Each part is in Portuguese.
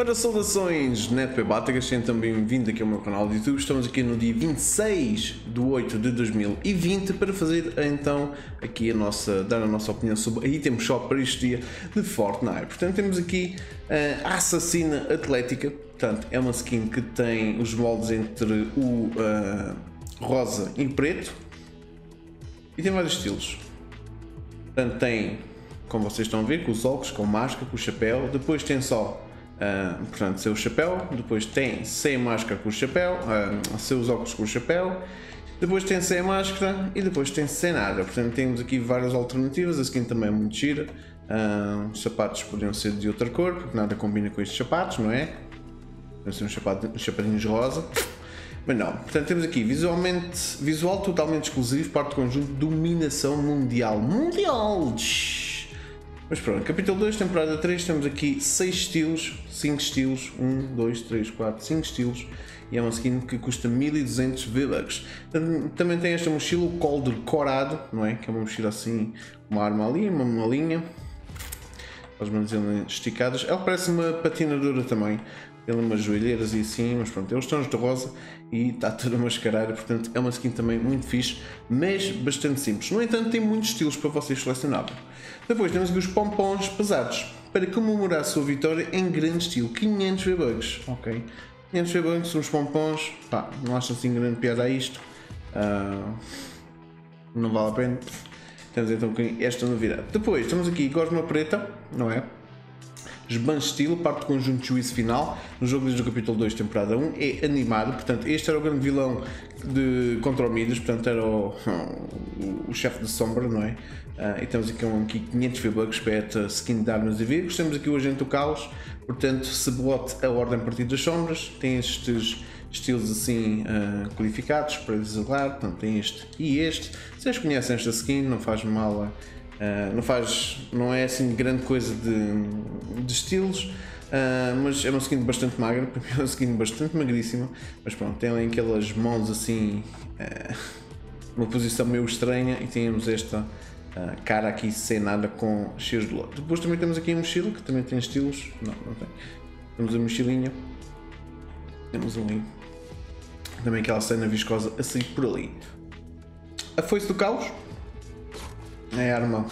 Ora, saudações netbebáticas, sejam também bem-vindos aqui ao meu canal de YouTube. Estamos aqui no dia 26 de 8 de 2020 para fazer então aqui a nossa, dar a nossa opinião sobre a item shop para este dia de Fortnite. Portanto, temos aqui a Assassina Atlética, portanto, é uma skin que tem os moldes entre o uh, rosa e preto e tem vários estilos. Portanto, tem, como vocês estão a ver, com os óculos, com máscara, com o chapéu, depois tem só Uh, portanto, seu chapéu, depois tem sem máscara com o chapéu, uh, seus óculos com o chapéu, depois tem sem máscara e depois tem sem nada. Portanto, temos aqui várias alternativas. A skin também é muito gira. Uh, os sapatos poderiam ser de outra cor, porque nada combina com estes sapatos, não é? Podem ser uns, sapato, uns sapatinhos rosa. Mas não. Portanto, temos aqui visualmente, visual totalmente exclusivo, parte do conjunto Dominação Mundial. Mundial! Mas pronto, capítulo 2, temporada 3, temos aqui 6 estilos, 5 estilos, 1, 2, 3, 4, 5 estilos e é uma skin que custa 1200 V-Bucks. Também tem esta mochila, o Cold Corado, não é? Que é uma mochila assim, uma arma ali, uma molinha, as mãos esticadas. Ela parece uma patinadora também, tem umas joelheiras e assim, mas pronto, eles tons de rosa e está tudo a mascarar, portanto é uma skin também muito fixe, mas bastante simples. No entanto, tem muitos estilos para vocês selecionarem. Depois temos aqui os pompons pesados, para comemorar a sua vitória em grande estilo, 500 V-Bucks, ok? 500 V-Bucks são os pompons, pá, não acho assim grande piada a isto, uh, não vale a pena. Temos então esta novidade. Depois temos aqui gosma preta, não é? Esbanjo Estilo, parte do conjunto de juízo final, no jogo desde o capítulo 2, temporada 1, é animado, portanto, este era o grande vilão de, contra o Midas, portanto, era o, o, o chefe de sombra, não é? Uh, e temos aqui, um, aqui 500 V-Bucks para skin de armas e vírus, temos aqui o Agente do Caos, portanto, Cebote a ordem a partir das sombras, tem estes estilos assim uh, qualificados para isolar, portanto, tem este e este. Vocês conhecem esta skin, não faz mal a Uh, não faz, não é assim grande coisa de, de estilos, uh, mas é uma skin bastante magra, para mim é skin bastante magríssima, mas pronto, tem ali aquelas mãos assim, uh, uma posição meio estranha e temos esta cara aqui sem nada com cheios de louro. Depois também temos aqui a mochila que também tem estilos, não, não tem. Temos a mochilinha, temos ali também aquela cena viscosa assim por ali. A foice do caos é a arma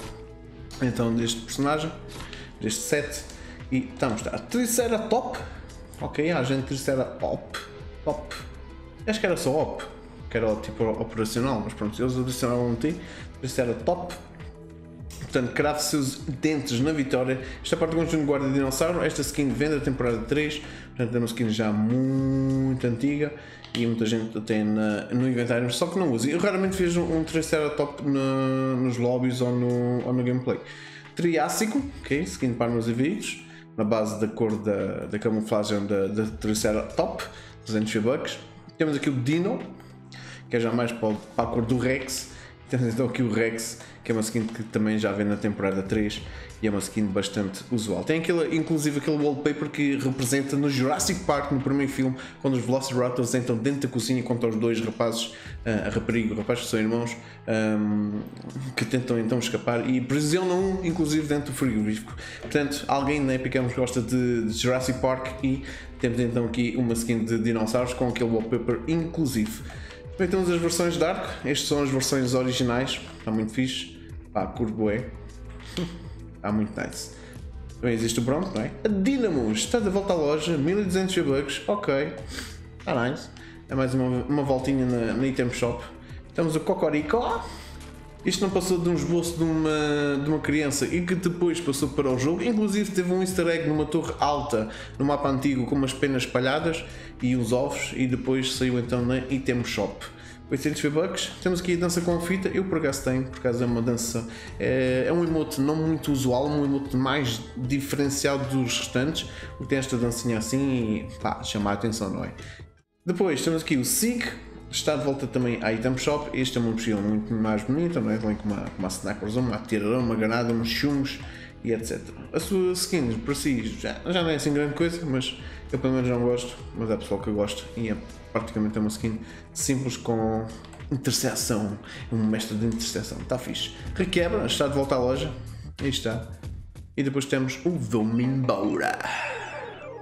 então deste personagem, deste set. E estamos a Triceratop. Ok, a gente Triceratop. Top. Acho que era só op, que era tipo operacional, mas pronto, eles adicionaram um T. Triceratop. Portanto, crave seus dentes na vitória. Esta parte do conjunto de guarda de dinossauro. Esta skin vende a temporada 3. Portanto, é uma skin já muito antiga e muita gente tem na, no inventário, só que não usa. Eu raramente vejo um Triceratop no, nos lobbies ou no, ou no gameplay. Triássico, ok, skin para e veículos, na base da cor da, da camuflagem da, da Triceratop, 200 V-Bucks. Temos aqui o Dino, que é já mais para, para a cor do Rex. Temos então aqui o Rex, que é uma skin que também já vem na temporada 3 e é uma skin bastante usual. Tem aquele, inclusive aquele wallpaper que representa no Jurassic Park, no primeiro filme, quando os Velociraptors entram dentro da cozinha contra os dois rapazes, uh, a rapariga e o rapaz que são irmãos, um, que tentam então escapar e prisionam um, inclusive, dentro do frigorífico. Portanto, alguém na Epic Games gosta de Jurassic Park e temos então aqui uma skin de dinossauros com aquele wallpaper inclusive. Também temos as versões Dark, estas são as versões originais, está muito fixe. Pá, curvo é. Está muito nice. Também existe o Bronco, não é? A Dynamo está de volta à loja, 1200 V-Bucks, ok. Está nice. É mais uma, uma voltinha na, na item shop. Temos o Cocorico. Isto não passou de um esboço de uma, de uma criança e que depois passou para o jogo. Inclusive teve um easter egg numa torre alta, no mapa antigo, com umas penas espalhadas e os ovos. E depois saiu então na item shop. 800 V-Bucks. Temos aqui a dança com fita. Eu por acaso tenho, por acaso é uma dança. É, é um emote não muito usual, um emote mais diferenciado dos restantes. Porque tem esta dancinha assim e pá, chama a atenção, não é? Depois temos aqui o SIG. Está de volta também à Item Shop. Este é uma mochila muito mais bonita, não é? Vem com uma, uma sniper, uma tiradeira, uma granada, uns chumos e etc. A sua skin para si já, já não é assim grande coisa, mas eu pelo menos não gosto, mas é pessoal que gosta e é praticamente uma skin simples com interseção, um mestre de interseção, está fixe. Requebra, está de volta à loja, aí está. E depois temos o embora.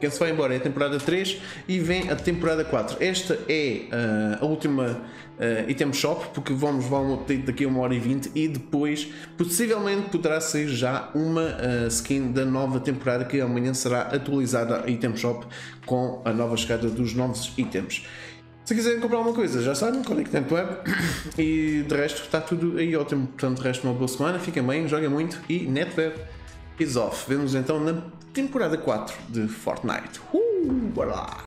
Quem se vai embora é a temporada 3 e vem a temporada 4. Esta é uh, a última uh, item shop, porque vamos levar um update daqui a uma hora e 20 e depois possivelmente poderá sair já uma uh, skin da nova temporada que amanhã será atualizada a item shop com a nova chegada dos novos itens. Se quiserem comprar alguma coisa, já sabem, conectem web e de resto está tudo aí ótimo. Portanto, resto, uma boa semana, fiquem bem, joguem muito e NetWeb is off. Vemos então na temporada 4 de Fortnite. Uh, bora lá!